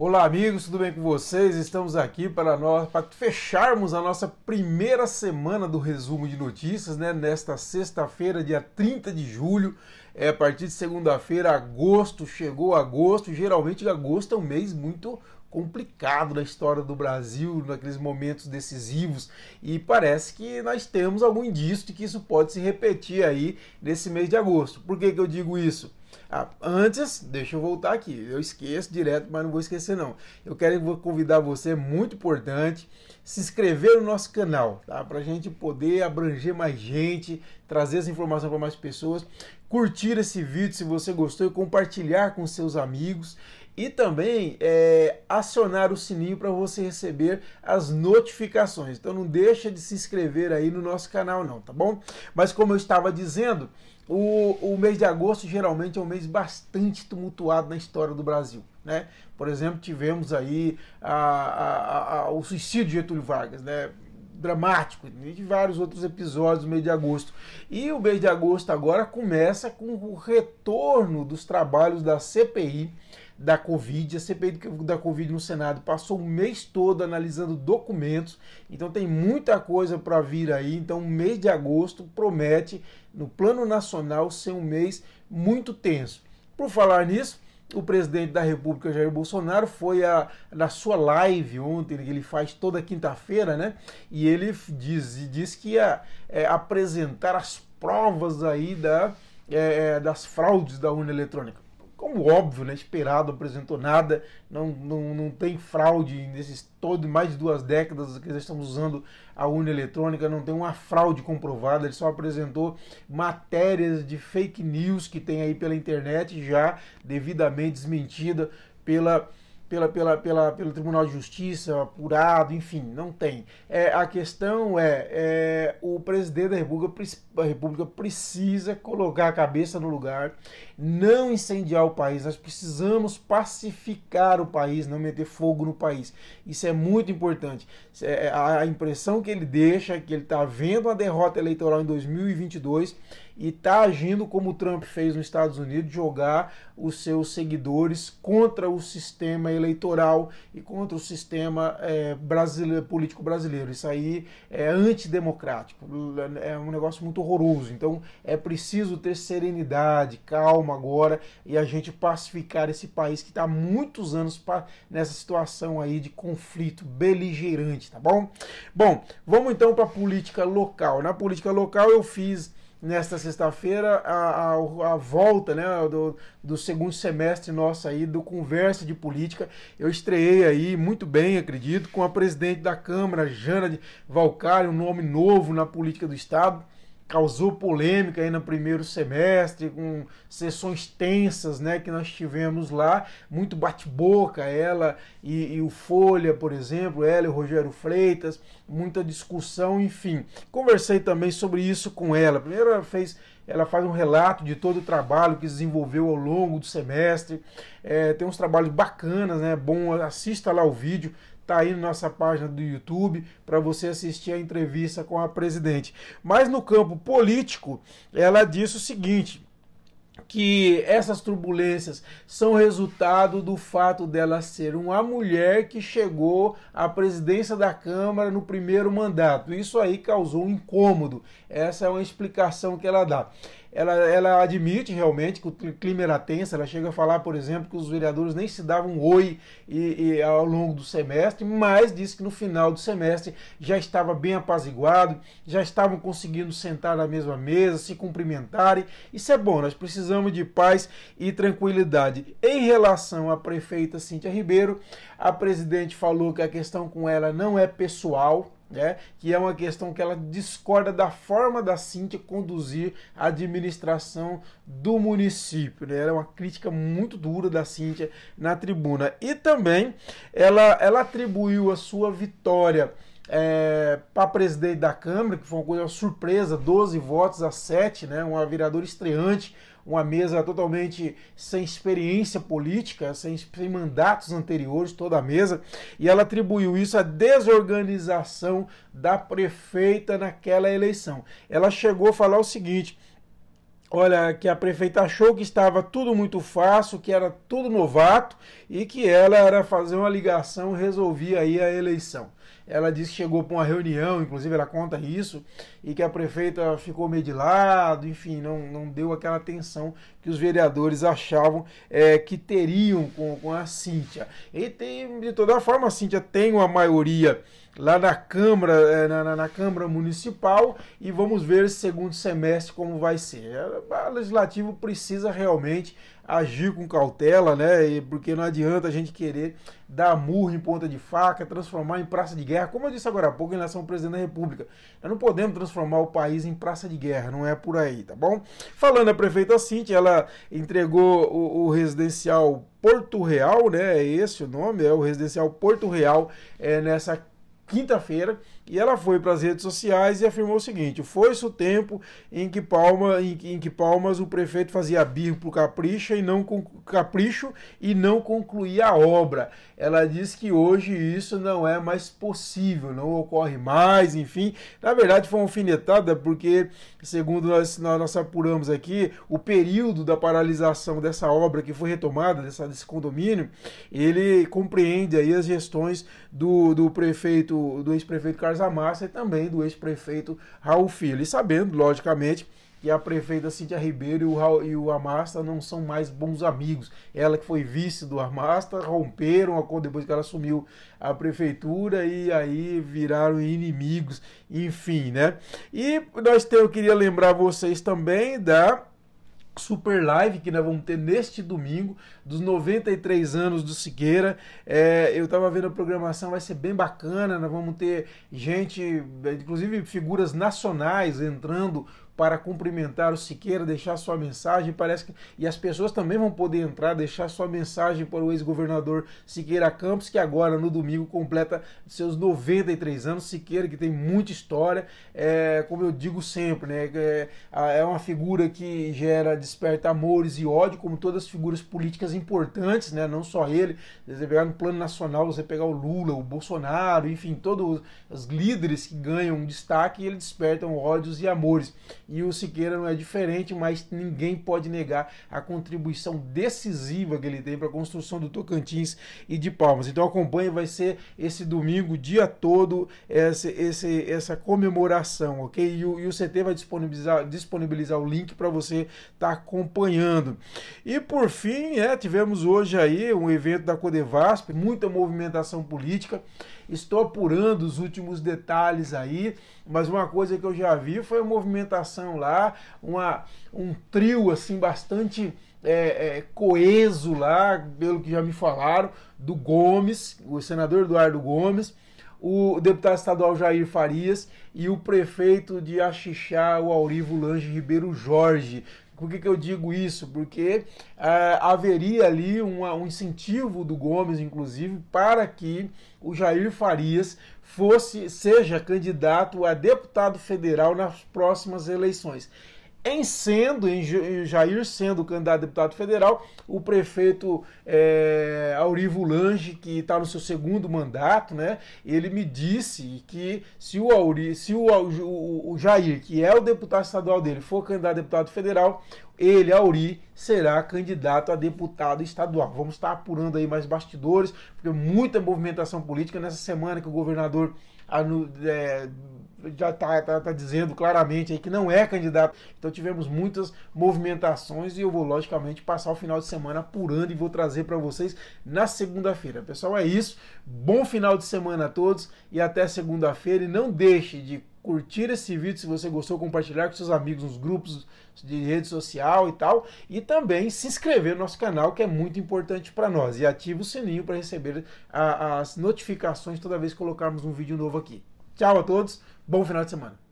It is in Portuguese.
Olá amigos, tudo bem com vocês? Estamos aqui para nós para fecharmos a nossa primeira semana do resumo de notícias, né? Nesta sexta-feira, dia 30 de julho, é a partir de segunda-feira, agosto, chegou agosto. Geralmente agosto é um mês muito complicado na história do Brasil, naqueles momentos decisivos, e parece que nós temos algum indício de que isso pode se repetir aí nesse mês de agosto. Por que, que eu digo isso? Ah, antes, deixa eu voltar aqui. Eu esqueço direto, mas não vou esquecer não. Eu quero convidar você, muito importante, se inscrever no nosso canal, tá? Para a gente poder abranger mais gente, trazer essa informação para mais pessoas, curtir esse vídeo se você gostou e compartilhar com seus amigos e também é, acionar o sininho para você receber as notificações. Então não deixa de se inscrever aí no nosso canal não, tá bom? Mas como eu estava dizendo, o, o mês de agosto geralmente é um mês bastante tumultuado na história do Brasil. Né? Por exemplo, tivemos aí a, a, a, o suicídio de Getúlio Vargas, né? dramático, e vários outros episódios no mês de agosto. E o mês de agosto agora começa com o retorno dos trabalhos da CPI da Covid. A CPI da Covid no Senado passou o mês todo analisando documentos, então tem muita coisa para vir aí. Então, o mês de agosto promete, no plano nacional, ser um mês muito tenso. Por falar nisso, o presidente da República, Jair Bolsonaro, foi a, na sua live ontem, que ele faz toda quinta-feira, né? E ele diz, diz que ia é, apresentar as provas aí da, é, das fraudes da urna eletrônica como óbvio, né, esperado, apresentou nada, não, não, não tem fraude nesses todo mais de duas décadas que nós estamos usando a urna eletrônica, não tem uma fraude comprovada, ele só apresentou matérias de fake news que tem aí pela internet já devidamente desmentida pela pela, pela, pela, pelo Tribunal de Justiça, apurado, enfim, não tem. É, a questão é, é o presidente da República, República precisa colocar a cabeça no lugar, não incendiar o país. Nós precisamos pacificar o país, não meter fogo no país. Isso é muito importante. É, a impressão que ele deixa é que ele está vendo a derrota eleitoral em 2022 e está agindo como o Trump fez nos Estados Unidos, jogar os seus seguidores contra o sistema eleitoral e contra o sistema é, brasileiro, político brasileiro. Isso aí é antidemocrático, é um negócio muito horroroso. Então é preciso ter serenidade, calma agora e a gente pacificar esse país que está há muitos anos nessa situação aí de conflito beligerante, tá bom? Bom, vamos então para a política local. Na política local eu fiz nesta sexta-feira a, a, a, volta né, do, do segundo semestre nosso aí do Conversa de Política. Eu estreiei aí muito bem, acredito, com a presidente da Câmara, Jana de Valcari, um nome novo na política do Estado causou polêmica aí no primeiro semestre, com sessões tensas né, que nós tivemos lá, muito bate-boca, ela e, e, o Folha, por exemplo, ela e o Rogério Freitas, muita discussão, enfim. Conversei também sobre isso com ela. Primeiro ela fez. Ela faz um relato de todo o trabalho que desenvolveu ao longo do semestre. É, tem uns trabalhos bacanas, né? Bom, assista lá o vídeo Está aí na nossa página do YouTube para você assistir a entrevista com a presidente. Mas no campo político, ela disse o seguinte: que essas turbulências são resultado do fato dela ser uma mulher que chegou à presidência da Câmara no primeiro mandato. Isso aí causou um incômodo. Essa é uma explicação que ela dá ela, ela admite realmente que o clima era tenso, ela chega a falar, por exemplo, que os vereadores nem se davam oi e, e, ao longo do semestre, mas disse que no final do semestre já estava bem apaziguado, já estavam conseguindo sentar na mesma mesa, se cumprimentarem. Isso é bom, nós precisamos de paz e tranquilidade. Em relação à prefeita Cíntia Ribeiro, a presidente falou que a questão com ela não é pessoal, né, que é uma questão que ela discorda da forma da Cíntia conduzir a administração do município. Né? Era uma crítica muito dura da Cíntia na tribuna. E também ela, ela atribuiu a sua vitória é, para presidente da Câmara, que foi uma coisa uma surpresa, 12 votos a 7, né, uma vereadora estreante, uma mesa totalmente sem experiência política, sem, sem mandatos anteriores, toda a mesa, e ela atribuiu isso à desorganização da prefeita naquela eleição. Ela chegou a falar o seguinte Olha, que a prefeita achou que estava tudo muito fácil, que era tudo novato e que ela era fazer uma ligação resolvia aí a eleição. Ela disse que chegou para uma reunião, inclusive ela conta isso, e que a prefeita ficou meio de lado, enfim, não, não deu aquela atenção que os vereadores achavam é, que teriam com, com a Cíntia. E tem, de toda forma, a Cíntia tem uma maioria lá na Câmara, é, na, na, Câmara Municipal e vamos ver esse segundo semestre como vai ser. O Legislativo precisa realmente agir com cautela, né? Porque não adianta a gente querer dar murro em ponta de faca, transformar em praça de guerra, como eu disse agora há pouco em relação ao presidente da República. Nós não podemos transformar o país em praça de guerra, não é por aí, tá bom? Falando a prefeita Cintia, ela entregou o, o residencial Porto Real, né? É esse o nome, é o residencial Porto Real, é nessa quinta-feira e ela foi para as redes sociais e afirmou o seguinte: foi-se o tempo em que, Palma, em, em, que Palmas o prefeito fazia birro por capricho e não capricho e não concluía a obra. Ela disse que hoje isso não é mais possível, não ocorre mais, enfim. Na verdade, foi uma alfinetada, porque, segundo nós, nós apuramos aqui, o período da paralisação dessa obra que foi retomada, dessa, desse condomínio, ele compreende aí as gestões do, do prefeito, do ex-prefeito Carlos Carlos Amassa e também do ex-prefeito Raul Filho. E sabendo, logicamente, que a prefeita Cíntia Ribeiro e o, Raul, e o Amasta não são mais bons amigos. Ela que foi vice do Amasta, romperam depois que ela assumiu a prefeitura e aí viraram inimigos, enfim, né? E nós temos, eu queria lembrar vocês também da super live que nós vamos ter neste domingo, dos 93 anos do Siqueira. É, eu estava vendo a programação, vai ser bem bacana. Nós vamos ter gente, inclusive figuras nacionais entrando para cumprimentar o Siqueira, deixar sua mensagem. Parece que e as pessoas também vão poder entrar, deixar sua mensagem para o ex-governador Siqueira Campos, que agora no domingo completa seus 93 anos. Siqueira que tem muita história, é, como eu digo sempre, né, é, é uma figura que gera desperta amores e ódio, como todas as figuras políticas importantes, né, não só ele. Você pegar no plano nacional, você pegar o Lula, o Bolsonaro, enfim, todos os líderes que ganham destaque, e eles despertam ódios e amores e o Siqueira não é diferente, mas ninguém pode negar a contribuição decisiva que ele tem para a construção do Tocantins e de Palmas. Então acompanhe, vai ser esse domingo, dia todo, essa, essa comemoração, ok? E o, e o CT vai disponibilizar, disponibilizar o link para você estar tá acompanhando. E por fim, é, tivemos hoje aí um evento da Codevasp, muita movimentação política. Estou apurando os últimos detalhes aí, mas uma coisa que eu já vi foi a movimentação lá, uma, um trio assim bastante é, é, coeso lá, pelo que já me falaram, do Gomes, o senador Eduardo Gomes, o deputado estadual Jair Farias e o prefeito de Axixá, o Aurivo Lange Ribeiro Jorge. Por que, que eu digo isso? Porque é, haveria ali uma, um incentivo do Gomes, inclusive, para que o Jair Farias fosse seja candidato a deputado federal nas próximas eleições. Em sendo, em Jair sendo candidato a deputado federal, o prefeito é, Aurivo Lange, que está no seu segundo mandato, né, ele me disse que se o, Auri, se o, o, Jair, que é o deputado estadual dele, for candidato a deputado federal, ele, Auri, será candidato a deputado estadual. Vamos estar apurando aí mais bastidores, porque muita movimentação política nessa semana que o governador é, já está tá, tá dizendo claramente aí que não é candidato. Então tivemos muitas movimentações e eu vou logicamente passar o final de semana apurando e vou trazer para vocês na segunda-feira. Pessoal, é isso. Bom final de semana a todos e até segunda-feira e não deixe de curtir esse vídeo se você gostou, compartilhar com seus amigos nos grupos de rede social e tal, e também se inscrever no nosso canal, que é muito importante para nós, e ative o sininho para receber a, as notificações toda vez que colocarmos um vídeo novo aqui. Tchau a todos, bom final de semana.